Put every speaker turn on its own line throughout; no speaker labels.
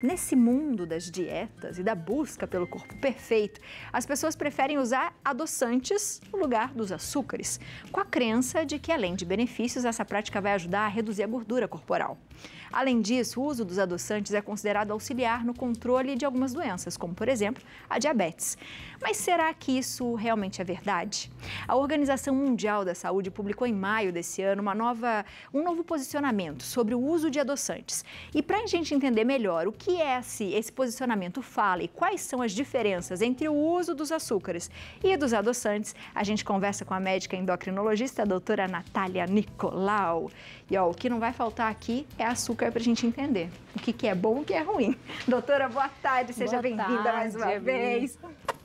Nesse mundo das dietas e da busca pelo corpo perfeito, as pessoas preferem usar adoçantes no lugar dos açúcares, com a crença de que, além de benefícios, essa prática vai ajudar a reduzir a gordura corporal. Além disso, o uso dos adoçantes é considerado auxiliar no controle de algumas doenças, como, por exemplo, a diabetes. Mas será que isso realmente é verdade? A Organização Mundial da Saúde publicou em maio desse ano uma nova, um novo posicionamento sobre o uso de adoçantes. E para a gente entender melhor o que esse, esse posicionamento fala e quais são as diferenças entre o uso dos açúcares e dos adoçantes, a gente conversa com a médica endocrinologista, a doutora Natália Nicolau. E ó, o que não vai faltar aqui é açúcar para a gente entender o que, que é bom e o que é ruim. Doutora, boa tarde, seja bem-vinda mais uma vez.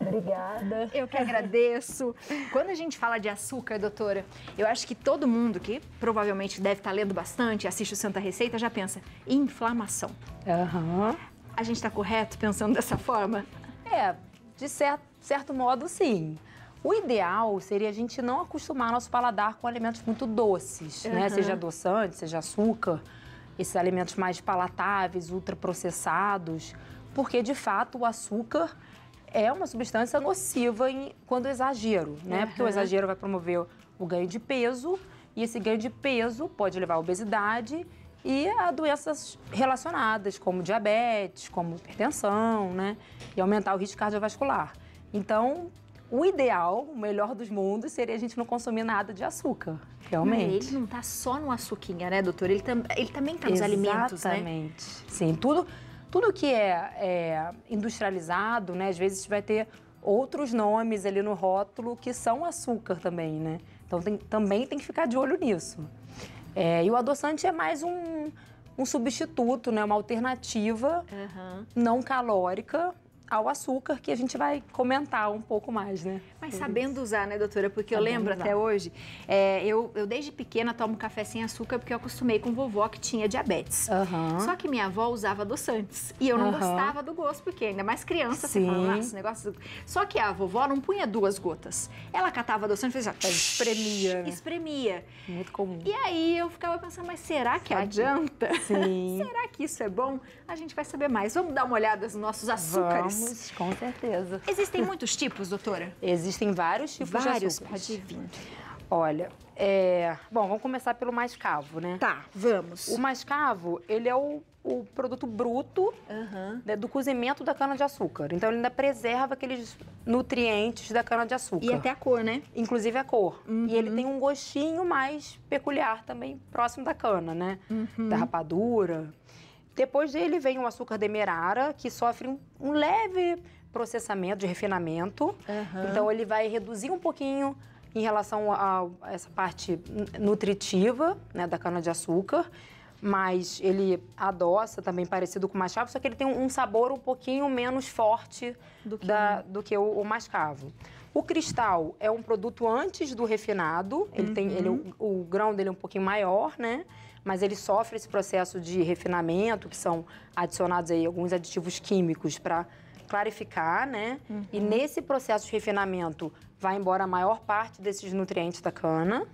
Obrigada.
Eu que agradeço. Quando a gente fala de açúcar, doutora, eu acho que todo mundo que provavelmente deve estar lendo bastante, assiste o Santa Receita, já pensa inflamação.
Aham.
A gente está correto pensando dessa forma?
É, de certo, certo modo, sim. O ideal seria a gente não acostumar nosso paladar com alimentos muito doces, né?
Uhum.
Seja adoçante, seja açúcar, esses alimentos mais palatáveis, ultraprocessados, porque de fato o açúcar é uma substância nociva em, quando exagero, né? Porque o
Uhum.
exagero vai promover o ganho de peso e esse ganho de peso pode levar à obesidade e a doenças relacionadas, como diabetes, como hipertensão, né? E aumentar o risco cardiovascular. Então, o ideal, o melhor dos mundos, seria a gente não consumir nada de açúcar,
Mas
realmente.
ele não está só no açuquinha, né, doutora? Ele, tam, ele também está nos alimentos, né?
Exatamente. Sim, tudo, tudo que é, é industrializado, né, às vezes vai ter outros nomes ali no rótulo que são açúcar também, né? Então tem- também tem que ficar de olho nisso. É, e o adoçante é mais um, um substituto, né, uma alternativa
Aham.
não calórica ao açúcar que a gente vai comentar um pouco mais, né?
Mas sabendo usar, né, doutora? Porque eu
Sabendo
lembro
usar.
até hoje, é, eu, eu desde pequena tomo café sem açúcar porque eu acostumei com vovó que tinha diabetes.
Aham.
Só que minha avó usava adoçantes e eu não
Aham.
gostava do gosto, porque ainda mais criança, você
Sim.
fala, nossa, esse negócio. Só que a vovó não punha duas gotas. Ela catava adoçante e fazia.
espremia, né?
Espremia.
Muito comum.
E aí eu ficava pensando, mas será que adianta?
Sim.
será que isso é bom? A gente vai saber mais. Vamos dar uma olhada nos nossos açúcares.
Vamos, com certeza.
Existem muitos tipos, doutora?
Existem vários tipos
Vários,
de açúcares.
pode vir.
Olha, é... bom, vamos começar pelo mascavo, né?
Tá, vamos.
O mascavo, ele é o, o produto bruto
Aham.
né, do cozimento da cana-de-açúcar. Então, ele ainda preserva aqueles nutrientes da cana-de-açúcar.
E até a cor, né?
Inclusive a cor. E ele tem um gostinho mais peculiar também, próximo da cana, né? Da rapadura. Depois dele vem o açúcar demerara, que sofre um, um leve processamento de refinamento.
Aham.
Então ele vai reduzir um pouquinho em relação a, a essa parte nutritiva né, da cana-de-açúcar. Mas ele adoça também parecido com o mascavo, só que ele tem um, sabor um pouquinho menos forte
Do que
da- do que o, o mascavo. O cristal é um produto antes do refinado, ele tem, ele, o, o grão dele é um pouquinho maior, né? Mas ele sofre esse processo de refinamento, que são adicionados aí alguns aditivos químicos para clarificar, né? E nesse processo de refinamento vai embora a maior parte desses nutrientes da cana.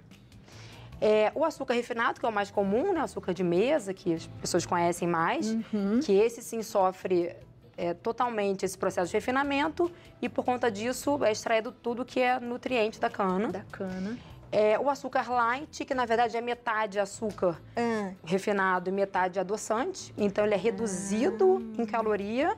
É, o açúcar refinado, que é o mais comum, né? O açúcar de mesa, que as pessoas conhecem mais, que esse sim sofre é, totalmente esse processo de refinamento e por conta disso é extraído tudo que é nutriente da cana.
Da cana.
É, o açúcar light, que na verdade é metade açúcar
Ah,
refinado e metade adoçante, então ele é reduzido em caloria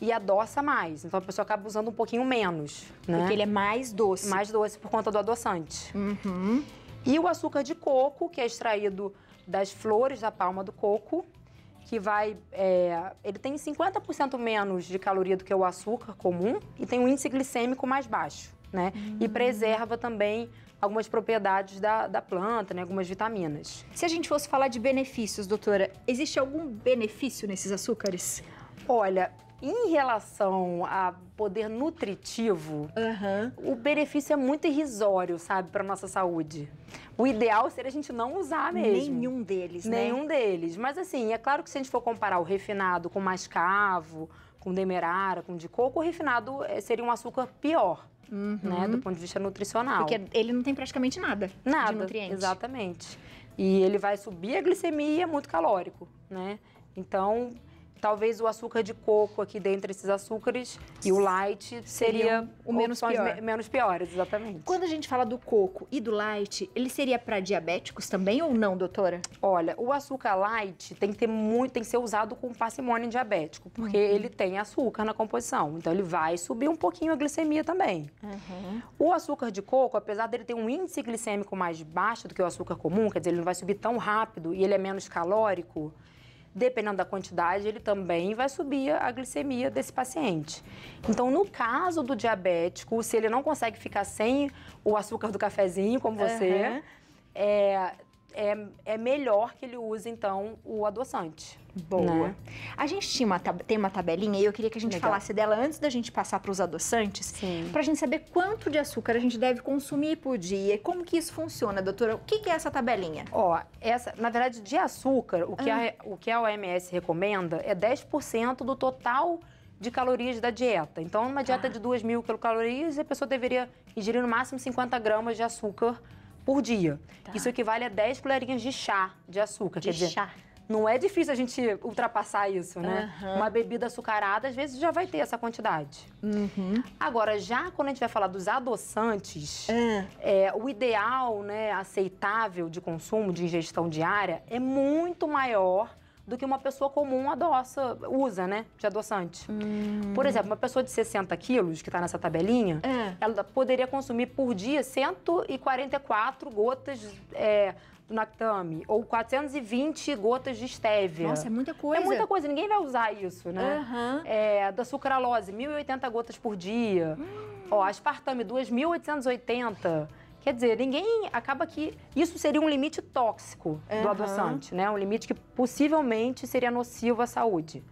e adoça mais. Então a pessoa acaba usando um pouquinho menos, né?
Porque ele é mais doce.
mais doce por conta do adoçante.
Uhum.
E o açúcar de coco, que é extraído das flores da palma do coco, que vai. é, ele tem 50% menos de caloria do que o açúcar comum e tem um índice glicêmico mais baixo, né? E preserva também algumas propriedades da, da planta, né? Algumas vitaminas.
Se a gente fosse falar de benefícios, doutora, existe algum benefício nesses açúcares?
Olha, em relação a poder nutritivo,
Aham.
o benefício é muito irrisório, sabe, para nossa saúde. O ideal seria a gente não usar mesmo.
Nenhum deles, né?
Nenhum deles. Mas assim, é claro que se a gente for comparar o refinado com mascavo, com demerara, com de coco, o refinado eh, seria um açúcar pior, né? Do ponto de vista nutricional.
Porque ele não tem praticamente nada,
Nada,
de nutriente.
exatamente. E ele vai subir a glicemia, é muito calórico, né? Então, talvez o açúcar de coco aqui dentre esses açúcares e o light seria
o menos pior.
Me menos piores, exatamente.
Quando a gente fala do coco e do light, ele seria para diabéticos também ou não, doutora?
Olha, o açúcar light tem que ter muito, tem que ser usado com parcimônia em diabético, porque uhum. ele tem açúcar na composição, então ele vai subir um pouquinho a glicemia também. Uhum. O açúcar de coco, apesar dele ter um índice glicêmico mais baixo do que o açúcar comum, quer dizer, ele não vai subir tão rápido e ele é menos calórico, dependendo da quantidade, ele também vai subir a glicemia desse paciente. Então, no caso do diabético, se ele não consegue ficar sem o açúcar do cafezinho, como você, uhum. é, é, é melhor que ele use, então, o adoçante.
Boa. Né? A gente tinha uma, tem uma tabelinha e eu queria que a gente Legal. falasse dela antes da gente passar para os adoçantes, para a gente saber quanto de açúcar a gente deve consumir por dia e como que isso funciona, doutora. O que, que é essa tabelinha?
Ó, essa, na verdade, de açúcar, o que, ah. a, o que a OMS recomenda é 10% do total de calorias da dieta. Então, numa dieta ah. de 2 mil quilocalorias, a pessoa deveria ingerir no máximo 50 gramas de açúcar por dia. Tá. Isso equivale a 10 colherinhas de chá de açúcar.
De
quer dizer,
chá.
Não é difícil a gente ultrapassar isso, né? Uhum. Uma bebida açucarada, às vezes, já vai ter essa quantidade. Uhum. Agora, já quando a gente vai falar dos adoçantes, uhum. é, o ideal, né, aceitável de consumo, de ingestão diária, é muito maior do que uma pessoa comum adoça, usa, né, de adoçante. Hum. Por exemplo, uma pessoa de 60 quilos, que está nessa tabelinha, é. ela poderia consumir por dia 144 gotas é, do Nactame ou 420 gotas de estévia.
Nossa, é muita coisa.
É muita coisa, ninguém vai usar isso, né? Uhum. É, da sucralose, 1.080 gotas por dia. Hum. Ó, aspartame, 2.880. Quer dizer, ninguém acaba que. Isso seria um limite tóxico uhum. do adoçante, né? Um limite que possivelmente seria nocivo à saúde.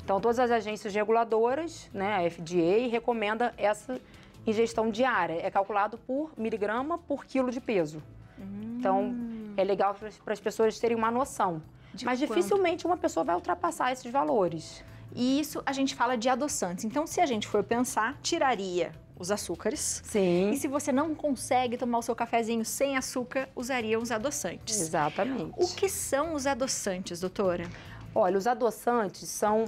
Então, todas as agências reguladoras, né, a FDA, recomenda essa ingestão diária. É calculado por miligrama por quilo de peso. Hum. Então, é legal para as pessoas terem uma noção. De Mas quanto? dificilmente uma pessoa vai ultrapassar esses valores.
E isso a gente fala de adoçantes. Então, se a gente for pensar, tiraria os açúcares.
Sim.
E se você não consegue tomar o seu cafezinho sem açúcar, usaria os adoçantes.
Exatamente.
O que são os adoçantes, doutora?
Olha, os adoçantes são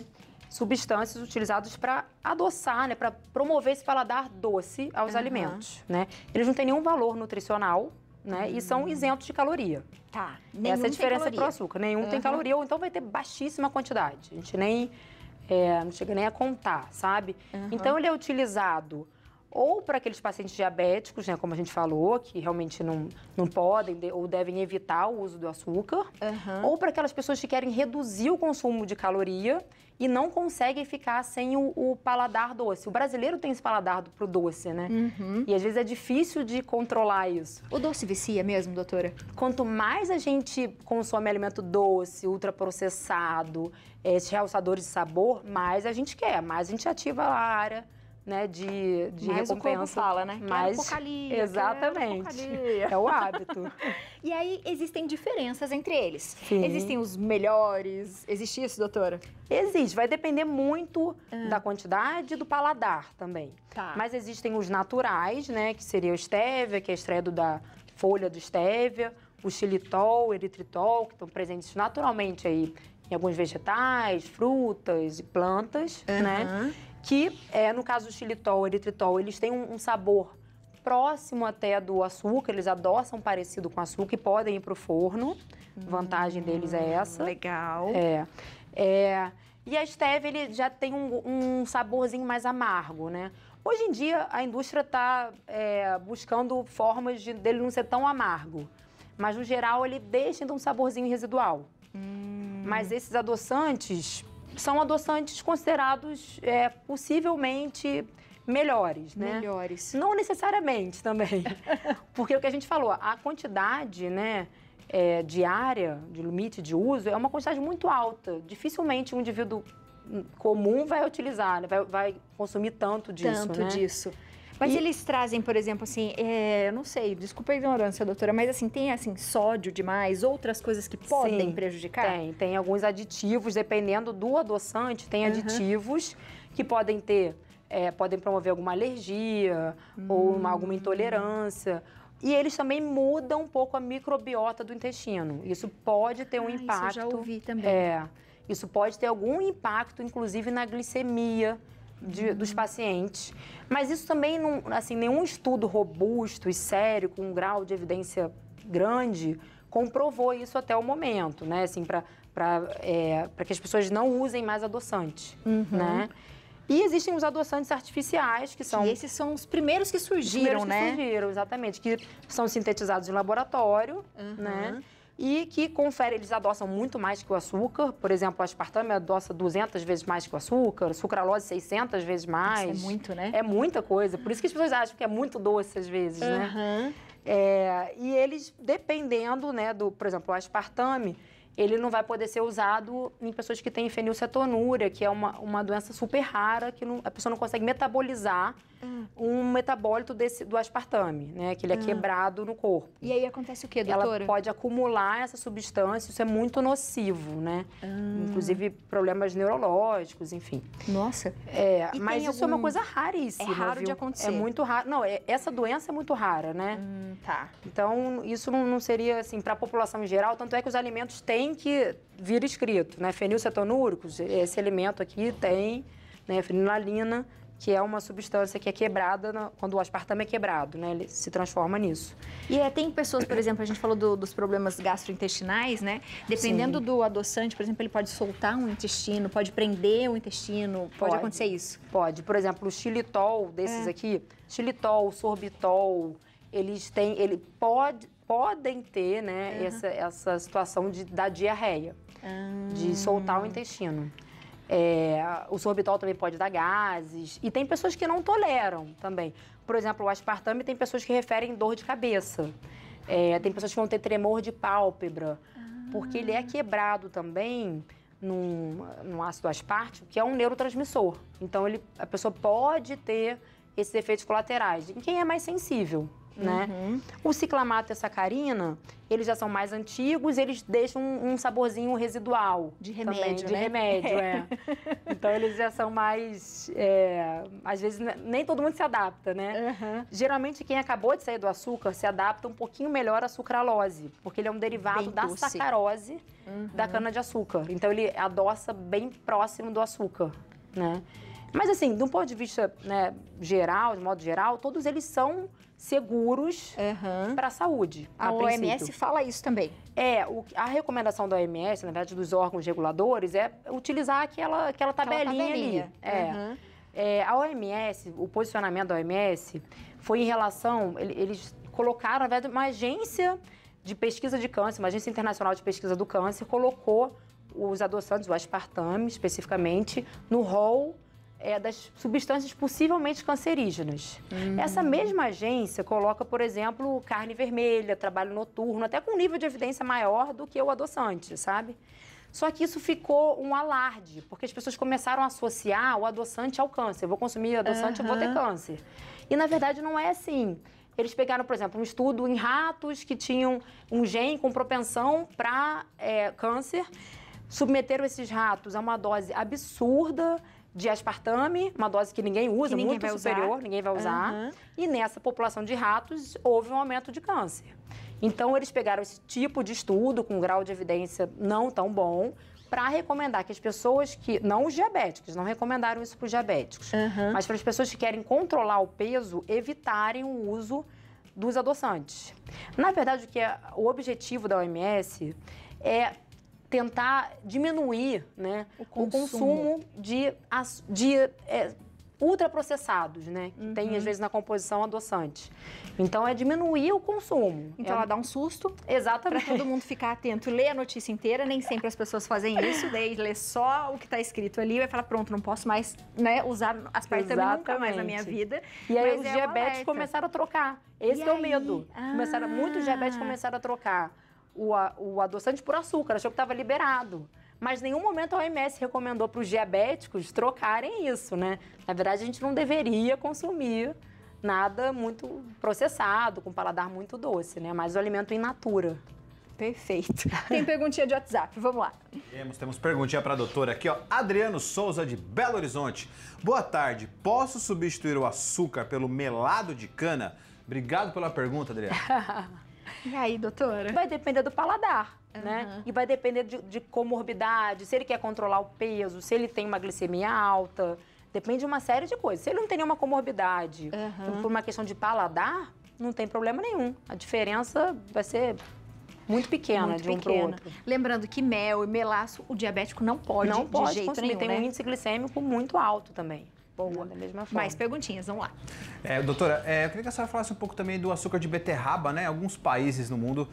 substâncias utilizadas para adoçar, né, para promover esse paladar doce aos uhum. alimentos, né? Eles não têm nenhum valor nutricional, né? Uhum. E são hum. isentos de caloria.
Tá.
Nenhum Essa é a diferença para o açúcar. Nenhum uhum. tem caloria, ou então vai ter baixíssima quantidade. A gente nem é, não chega nem a contar, sabe? Então ele é utilizado ou para aqueles pacientes diabéticos, né, como a gente falou, que realmente não, não podem de, ou devem evitar o uso do açúcar, uhum. ou para aquelas pessoas que querem reduzir o consumo de caloria e não conseguem ficar sem o, o paladar doce. O brasileiro tem esse paladar pro doce, né? Uhum. E às vezes é difícil de controlar isso.
O doce vicia mesmo, doutora?
Quanto mais a gente consome alimento doce, ultraprocessado, esses realçadores de sabor, mais a gente quer, mais a gente ativa a área né, de, de
Mais
recompensa.
o fala, né?
Mais,
pocalia,
exatamente. É o hábito.
e aí existem diferenças entre eles.
Sim.
Existem os melhores. Existe isso, doutora?
Existe. Vai depender muito ah. da quantidade e do paladar também.
Tá.
Mas existem os naturais, né, que seria o stevia, que é extraído da folha do stevia, o xilitol, o eritritol, que estão presentes naturalmente aí em alguns vegetais, frutas e plantas, uhum. né? Que, é, no caso do xilitol, eritritol, eles têm um, um sabor próximo até do açúcar, eles adoçam parecido com açúcar e podem ir para o forno. Hum, vantagem deles é essa.
Legal.
É. é e a stevia, ele já tem um, um saborzinho mais amargo, né? Hoje em dia, a indústria está é, buscando formas de, dele não ser tão amargo. Mas, no geral, ele deixa ainda um saborzinho residual. Hum. Mas esses adoçantes, são adoçantes considerados é, possivelmente melhores, né?
Melhores.
Não necessariamente também. Porque o que a gente falou, a quantidade, né? É, diária, de limite de uso, é uma quantidade muito alta. Dificilmente um indivíduo comum vai utilizar, né? vai, vai consumir tanto disso.
Tanto
né?
disso. Mas e... eles trazem, por exemplo, assim, é, eu não sei, desculpa a ignorância, doutora, mas assim, tem assim, sódio demais, outras coisas que podem
Sim,
prejudicar?
Tem, tem alguns aditivos, dependendo do adoçante, tem uhum. aditivos que podem ter, é, podem promover alguma alergia hum. ou uma, alguma intolerância. E eles também mudam um pouco a microbiota do intestino. Isso pode ter um
ah,
impacto.
Isso eu já ouvi também.
É. Isso pode ter algum impacto, inclusive, na glicemia de, dos pacientes. Mas isso também, não, assim, nenhum estudo robusto e sério, com um grau de evidência grande, comprovou isso até o momento, né? Assim, para é, que as pessoas não usem mais adoçante,
Uhum.
né? E existem os adoçantes artificiais, que são...
E esses são os primeiros que
os
surgiram,
primeiros que
né?
surgiram, exatamente. Que são sintetizados em laboratório,
Uhum.
né? E que conferem, eles adoçam muito mais que o açúcar. Por exemplo, o aspartame adoça 200 vezes mais que o açúcar, sucralose 600 vezes mais.
Isso é muito, né?
É muita coisa. Por isso que as pessoas acham que é muito doce às vezes, né?
Aham.
É, e eles, dependendo, né, do, por exemplo, o aspartame, ele não vai poder ser usado em pessoas que têm fenilcetonúria, que é uma, uma doença super rara, que não- a pessoa não consegue metabolizar um metabólito desse, do aspartame, né? Que ele é quebrado no corpo.
E aí acontece o quê,
Ela
doutora?
pode acumular essa substância, isso é muito nocivo, né? Inclusive problemas neurológicos, enfim.
Nossa.
É,
E
mas isso é uma
algum-
coisa raríssima.
É raro de
viu?
acontecer.
É muito raro. Não, é- essa doença é muito rara, né?
Hum, tá.
Então, isso não, não seria assim para a população em geral, tanto é que os alimentos têm que vir escrito, né? Fenilcetonúricos, esse alimento aqui tem, né, fenilalina, que é uma substância que é quebrada na- quando o aspartame é quebrado, né? Ele se transforma nisso.
E é, tem pessoas, por exemplo, a gente falou do- dos problemas gastrointestinais, né? Dependendo
Sim.
do adoçante, por exemplo, ele pode soltar um intestino, pode prender o intestino, pode,
Pode.
acontecer isso.
Pode, por exemplo, o xilitol desses
É.
aqui, xilitol, sorbitol, eles têm, ele pode, podem ter, né, essa, essa situação de, da diarreia, de soltar o intestino. É, o sorbitol também pode dar gases. E tem pessoas que não toleram também. Por exemplo, o aspartame tem pessoas que referem dor de cabeça. É, tem pessoas que vão ter tremor de pálpebra. Porque ele é quebrado também num, num ácido aspartico, que é um neurotransmissor. Então, ele, a pessoa pode ter esses efeitos colaterais. Em quem é mais sensível, né?
Uhum.
O ciclamato e a sacarina, eles já são mais antigos, eles deixam um, um saborzinho residual.
De
também,
remédio,
de
né?
remédio, é. Então eles já são mais. é, às vezes ne- nem todo mundo se adapta, né?
Aham.
Geralmente quem acabou de sair do açúcar se adapta um pouquinho melhor à sucralose, porque ele é um derivado
Bem
da
doce.
sacarose
Uhum.
da cana-de-açúcar. Então ele adoça bem próximo do açúcar, né? Mas assim, de um ponto de vista né, geral, de modo geral, todos eles são seguros
Aham.
para a saúde.
A
princípio.
OMS fala isso também.
É, o- a recomendação da OMS, na verdade, dos órgãos reguladores, é utilizar aquela, aquela tabelinha,
tabelinha.
ali. É.
Aham.
É, a OMS, o posicionamento da OMS foi em relação, ele- eles colocaram, na verdade, uma agência de pesquisa de câncer, uma agência internacional de pesquisa do câncer, colocou os adoçantes, o aspartame especificamente, no rol é, das substâncias possivelmente cancerígenas. Essa mesma agência coloca, por exemplo, carne vermelha, trabalho noturno, até com um nível de evidência maior do que o adoçante, sabe? Só que isso ficou um alarde, porque as pessoas começaram a associar o adoçante ao câncer. Eu vou consumir adoçante, eu vou ter câncer. E na verdade não é assim. Eles pegaram, por exemplo, um estudo em ratos que tinham um gene com propensão para câncer, submeteram esses ratos a uma dose absurda de aspartame, uma dose que ninguém usa,
Que ninguém
muito
vai usar.
superior, ninguém vai usar.
Aham.
E nessa população de ratos houve um aumento de câncer. Então eles pegaram esse tipo de estudo com um grau de evidência não tão bom para recomendar que as pessoas que não os diabéticos, não recomendaram isso para os diabéticos,
Aham.
mas para as pessoas que querem controlar o peso, evitarem o uso dos adoçantes. Na verdade, o que é o objetivo da OMS é tentar diminuir né,
O
o,
consumo.
consumo de, de é, ultraprocessados, né? Que tem,
Uhum.
às vezes, na composição adoçante. Então, é diminuir o consumo.
Então
é,
ela dá um susto para
Exatamente.
todo mundo ficar atento, ler a notícia inteira. Nem sempre as pessoas fazem isso, daí lê só o que está escrito ali e vai falar, pronto, não posso mais né, usar aspartame nunca mais na minha
Exatamente.
vida.
E aí
Mas
os
é
diabéticos começaram a trocar. Esse
E
que é o
aí?
medo. Começaram, muitos diabéticos
Ah.
começaram a trocar o, o adoçante por açúcar, achou que estava liberado. Mas em nenhum momento a OMS recomendou para os diabéticos trocarem isso, né? Na verdade, a gente não deveria consumir nada muito processado, com paladar muito doce, né? Mas o alimento in natura.
Perfeito. Tem perguntinha de WhatsApp, vamos lá.
Temos, temos perguntinha para a doutora aqui, ó. Adriano Souza, de Belo Horizonte. Boa tarde. Posso substituir o açúcar pelo melado de cana? Obrigado pela pergunta, Adriano.
E aí, doutora?
Vai depender do paladar. né? E vai depender de, de comorbidade, se ele quer controlar o peso, se ele tem uma glicemia alta. Depende de uma série de coisas. Se ele não tem nenhuma comorbidade, por uma questão de paladar, não tem problema nenhum. A diferença vai ser muito pequena
Muito
de um
pequena.
outro.
Lembrando que mel e melaço, o diabético não pode
não
de
pode
jeito
consumir.
nenhum,
tem
né?
um índice glicêmico muito alto também.
Boa.
Da mesma forma.
Mais perguntinhas, vamos lá.
É, doutora, é, eu queria que a senhora falasse um pouco também do açúcar de beterraba, né? Alguns países no mundo.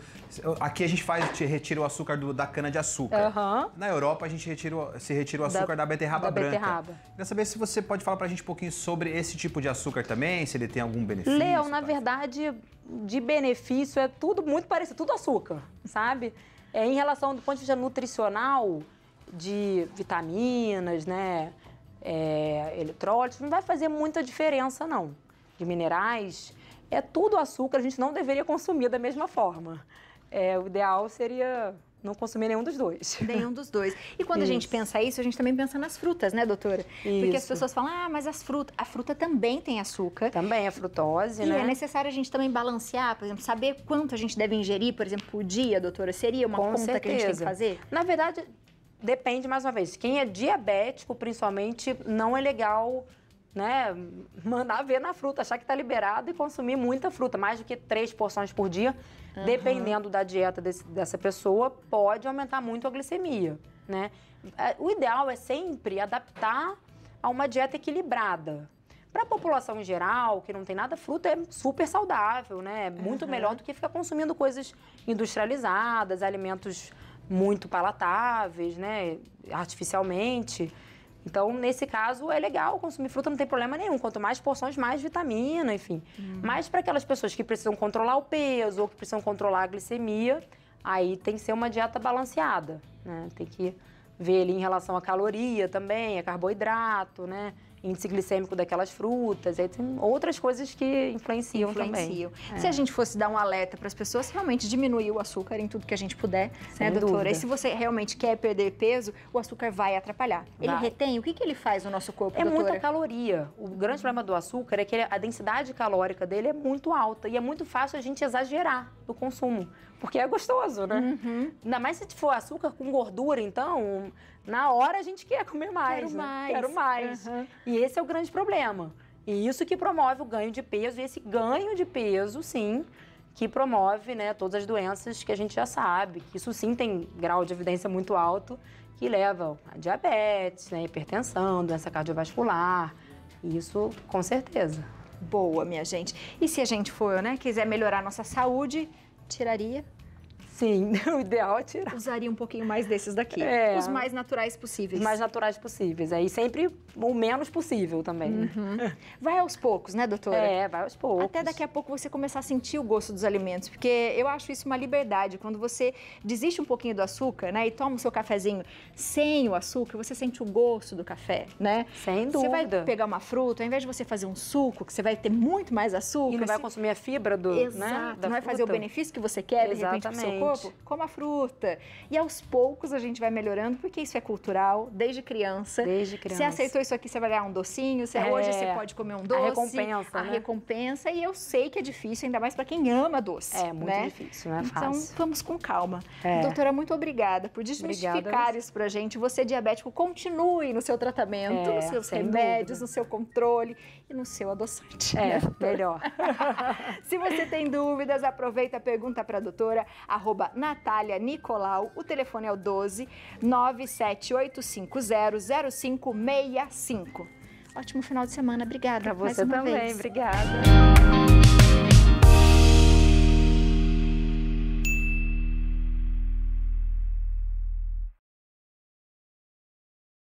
Aqui a gente faz, retira o açúcar do- da cana-de-açúcar.
Aham.
Na Europa a gente retira, se retira o açúcar da, beterraba
da
branca.
beterraba.
Queria saber se você pode falar pra gente um pouquinho sobre esse tipo de açúcar também, se ele tem algum benefício.
Leão, na verdade, de benefício é tudo muito parecido, tudo açúcar, sabe? É, em relação do ponto de vista nutricional, de vitaminas, né, é, eletrólitos, não vai fazer muita diferença, não. De minerais, é tudo açúcar, a gente não deveria consumir da mesma forma. É, o ideal seria não consumir nenhum dos dois.
Nenhum dos dois. E quando a gente
Isso.
pensa isso, a gente também pensa nas frutas, né, doutora? Porque as
Isso.
pessoas falam, ah, mas as frutas. A fruta também tem açúcar.
Também a frutose,
E
né?
é necessário a gente também balancear, por exemplo, saber quanto a gente deve ingerir, por exemplo, por dia, doutora? Seria uma
Com
conta que a gente tem que
certeza.
fazer?
Na verdade, depende mais uma vez. Quem é diabético, principalmente, não é legal, né, mandar ver na fruta, achar que está liberado e consumir muita fruta, mais do que três porções por dia, dependendo da dieta desse- dessa pessoa, pode aumentar muito a glicemia, né? É, O ideal é sempre adaptar a uma dieta equilibrada. Para a população em geral, que não tem nada, fruta é super saudável, né? É muito melhor do que ficar consumindo coisas industrializadas, alimentos muito palatáveis, né? Artificialmente. Então, nesse caso, é legal consumir fruta, não tem problema nenhum. Quanto mais porções, mais vitamina, enfim. Mas para aquelas pessoas que precisam controlar o peso ou que precisam controlar a glicemia, aí tem que ser uma dieta balanceada, né? Tem que ver ali em relação à caloria também, a carboidrato, né? Índice glicêmico daquelas frutas, aí tem outras coisas que influenciam,
influenciam.
também. É.
Se a gente fosse dar um alerta para as pessoas, realmente diminuir o açúcar em tudo que a gente puder,
Sem
né, doutora?
dúvida.
E se você realmente quer perder peso, o açúcar vai atrapalhar. Ele
Vai.
retém? O que, que ele faz no nosso corpo,
É
doutora?
muita caloria. O grande problema do açúcar é que ele- a densidade calórica dele é muito alta e é muito fácil a gente exagerar no consumo, porque é gostoso, né?
Uhum.
Ainda mais se for açúcar com gordura, então, na hora a gente quer comer mais.
Quero
né?
mais.
Quero mais.
Uhum.
E esse é o grande problema. E isso que promove o ganho de peso, e esse ganho de peso, sim, que promove né, todas as doenças que a gente já sabe, que isso sim tem grau de evidência muito alto, que leva a diabetes, né, hipertensão, doença cardiovascular. Isso com certeza.
Boa, minha gente. E se a gente for, né, quiser melhorar a nossa saúde, tiraria,
Sim, o ideal é tirar
usaria um pouquinho mais desses daqui.
É.
Os mais naturais possíveis.
os mais naturais possíveis. Aí sempre o menos possível também. né?
Vai aos poucos, né, doutora?
É, vai aos poucos.
Até daqui a pouco você começar a sentir o gosto dos alimentos, porque eu acho isso uma liberdade. Quando você desiste um pouquinho do açúcar, né, e toma o seu cafezinho sem o açúcar, você sente o gosto do café, né?
Sem
Você vai
dúvida.
pegar uma fruta, ao invés de você fazer um suco, que você vai ter muito mais açúcar.
E não vai
você-
consumir a fibra do,
Exato,
né, da
não vai fazer o benefício que você quer, de repente,
Exatamente.
corpo. Coma a fruta. E aos poucos a gente vai melhorando, porque isso é cultural, desde criança.
Desde criança.
Você aceitou isso aqui, você vai ganhar um docinho. Você,
É.
Hoje você pode comer um doce.
recompensa,
A
né?
recompensa. E eu sei que é difícil, ainda mais para quem ama doce.
É muito
né?
difícil, não é
Então,
fácil.
vamos com calma.
É.
Doutora, muito obrigada por desmistificar
Obrigada a
isso pra gente. Você, diabético, continue no seu tratamento,
É,
nos seus remédios,
dúvida.
no seu controle e no seu adoçante.
É,
né,
melhor.
Se você tem dúvidas, aproveita, pergunta para a doutora, arroba Natália Nicolau. O telefone é o 12 978500565. Ótimo final de semana. Obrigada.
Pra
mais
você
uma
também.
vez.
Obrigada.